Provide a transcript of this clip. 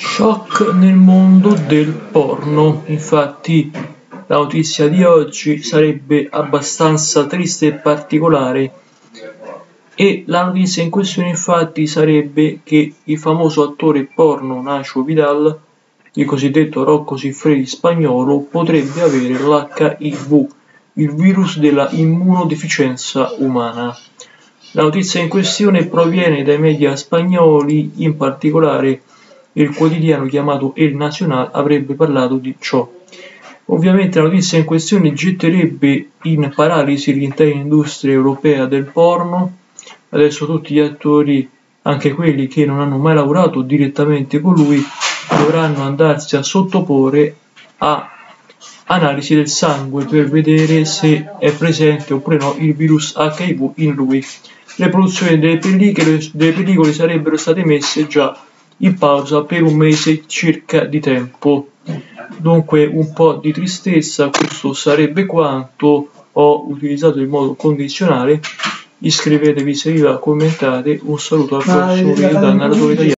Shock nel mondo del porno, infatti la notizia di oggi sarebbe abbastanza triste e particolare e la notizia in questione infatti sarebbe che il famoso attore porno Nacho Vidal, il cosiddetto Rocco Siffredi spagnolo, potrebbe avere l'HIV, il virus della immunodeficienza umana. La notizia in questione proviene dai media spagnoli, in particolare il quotidiano chiamato El Nacional avrebbe parlato di ciò. Ovviamente la notizia in questione getterebbe in paralisi l'intera industria europea del porno. Adesso tutti gli attori, anche quelli che non hanno mai lavorato direttamente con lui, dovranno andarsi a sottoporre a analisi del sangue per vedere se è presente oppure no il virus HIV in lui. Le produzioni delle pellicole, delle pellicole sarebbero state messe già in pausa per un mese circa di tempo. Dunque un po' di tristezza, questo sarebbe quanto ho utilizzato in modo condizionale. Iscrivetevi se vi va, commentate. Un saluto al prossimo video dal narratore italiano.